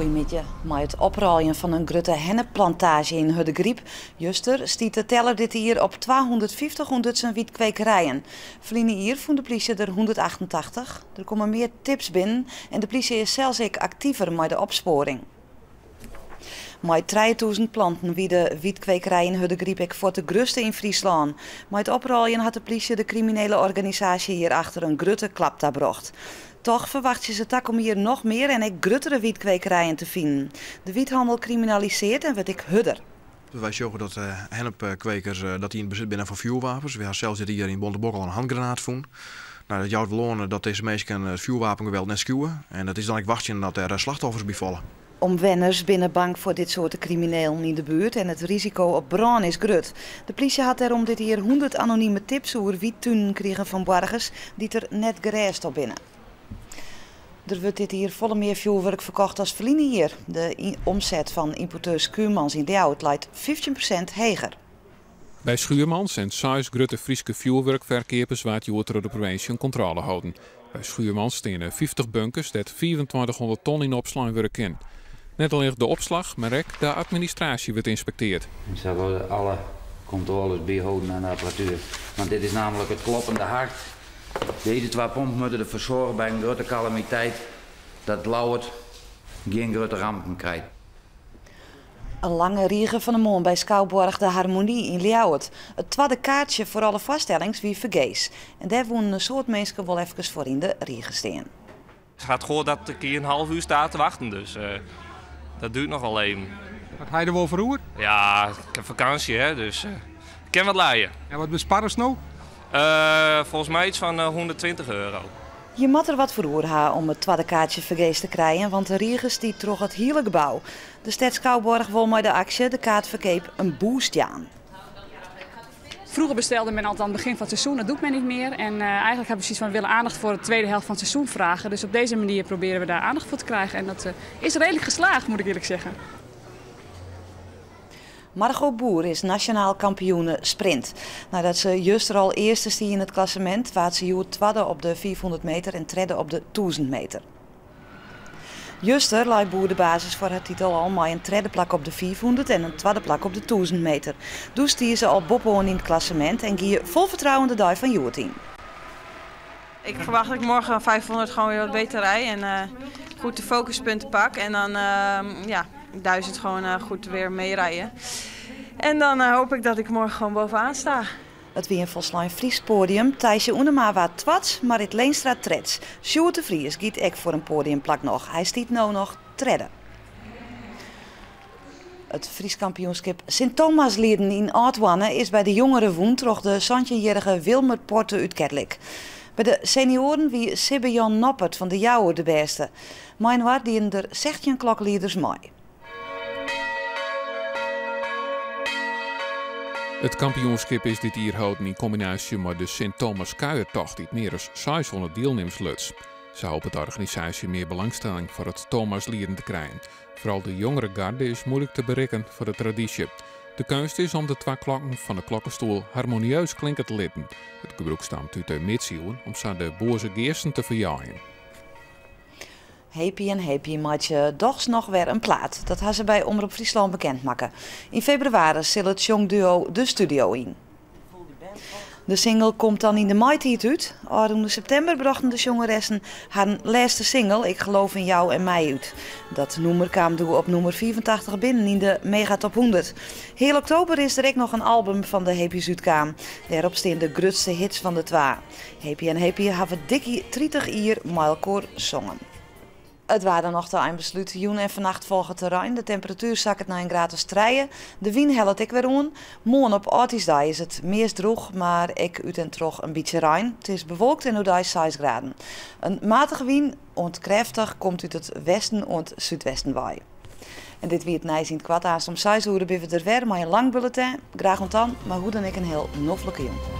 Goedemiddag. Maar het oprollen van een grote hennepplantage in Huddegriep, Juster, stiet de teller dit hier op 250 honderdsen wietkwekerijen. Verliezen hier vond de politie er 188. Er komen meer tips binnen en de politie is zelfs ik actiever met de opsporing. Met 3000 planten wie de wietkwekerij in Huddegriep voor de grootste in Friesland. Met oprollen had de politie de criminele organisatie hierachter een grote klap brocht. Toch verwacht je ze tak om hier nog meer en ik gruttere wietkwekerijen te vinden. De wiethandel criminaliseert en wat ik hudder. Wij zorgen dat uh, hennepkwekers uh, dat die in bezit binnen van vuurwapens. We hebben zelfs hier in Bontebok al een handgranaat voen. Nou, dat jouwt wel dat deze mensen het vuurwapengeweld net schuwen. En dat is dan ik wachten dat er slachtoffers bevallen. Omwenners binnen bang voor dit soort criminelen in de buurt en het risico op brand is groot. De politie had daarom dit hier 100 anonieme tips over wiettunen kregen van burgers die er net gereisd op binnen. Er wordt dit hier volle meer vuurwerk verkocht als verliezen hier. De omzet van importeur Schuurmans in Douwt lijkt 15% hoger. Bij Schuurmans en zes grote Frieske vuurwerkverkeerders waard door de provincie een controle houden. Bij Schuurmans staan 50 bunkers dat 2400 ton in opslagwerk in. Net alleen de opslag, maar ook de administratie wordt inspecteerd. Ze worden alle controles bijhouden aan de apparatuur. Want dit is namelijk het kloppende hart deze twee pompen moeten de verzorgen bij een grote calamiteit dat Lauwert geen grote rampen krijgt. Een lange riegen van de mond bij Schouwborg de Harmonie in Ljouwert. Het tweede kaartje voor alle vaststellings wie vergees. En daar wonen een soort mensen wel even voor in de riegen staan. Het gaat gewoon dat ik hier een half uur sta te wachten, dus uh, dat duurt nog wel even. Wat ga je er wel voor Ja, ik heb vakantie, hè, dus uh, ik kan wat laaien. En wat besparren nou? Uh, volgens mij iets van 120 eh, euro. Je moet er wat voor hebben om het tweede kaartje vergeest te krijgen, want de Riegers die trog het hele gebouw. De Stedskouwborg wil met de actie de kaartverkeep een boost aan. Vroeger bestelde men altijd aan het begin van het seizoen, dat doet men niet meer. En uh, eigenlijk hebben we zoiets van, we willen aandacht voor de tweede helft van het seizoen vragen. Dus op deze manier proberen we daar aandacht voor te krijgen. En dat uh, is redelijk geslaagd, moet ik eerlijk zeggen. Margot Boer is nationaal kampioene sprint. Nadat ze juist er al eerste in het klassement, waard ze hier op de 400 meter en tredde op de 1000 meter. Juster leidt Boer de basis voor haar titel al maar een plak op de 400 en een tweede plak op de 1000 meter. Dus die ze al boppoon in het klassement en gie vol vertrouwen de dag van Joertien. Ik verwacht dat ik morgen 500 gewoon weer wat beter rij en uh, goed de focuspunten pak. En dan uh, ja, duizend gewoon uh, goed weer meerijden. En dan uh, hoop ik dat ik morgen gewoon bovenaan sta. Het weer een Fries podium. Thijsje Oenema wat twats, Marit Leenstra treds. Sjoerd de Vries giet ek voor een podiumplak nog. Hij stiet nou nog tredden. Het Fries kampioenschap Sint-Thomas in Oudwanne is bij de jongeren woen troch de Santje-jarige Wilmer Porte uit Kerlik. Bij de senioren wie Sibbe Jan Noppert van de Jouwer de beste. Mijn waar die er 16 kloklieders mooi. Het kampioenschap is dit hier houden in combinatie met de Sint-Thomas Kuiertocht die meer dan 600 deelnemers luts. Ze hopen de organisatie meer belangstelling voor het Thomas Lieren te krijgen. Vooral de jongere garde is moeilijk te bereiken voor de traditie. De kunst is om de twee klokken van de klokkenstoel harmonieus klinken te litten. Het gebruik stamt uit de om zo de boze geesten te verjaaien. Happy en Happy maakt je dochs nog weer een plaat. Dat hebben ze bij Omroep Friesland bekendmaken. In februari zal het jong duo de studio in. De single komt dan in de maitijd uit. In september brachten de jongeressen haar laatste single Ik geloof in jou en mij uit. Dat nummer kwam door op nummer 84 binnen in de Mega Top 100. Heel oktober is er ook nog een album van de Happy uitkwam. Daarop staan de grootste hits van de twee. Happy en Happy hebben dikkie 30 jaar Malkoor zongen. Het waren nog een besluit. Joen en vannacht volgen terrein. De temperatuur zakt naar een graad strijden. De wind helpt ik weer aan. Morgen op Artisdag is het meest droog, maar ik uit en terug een beetje rein. Het is bewolkt en hoe 6 graden. Een matige wind, ontkrachtig, komt uit het westen en het zuidwesten waaien. En dit wie het nijs in het kwart om 6 uur er weer maar een lang bulletin. Graag ontan, maar hoe dan ik een heel noffelijke jong.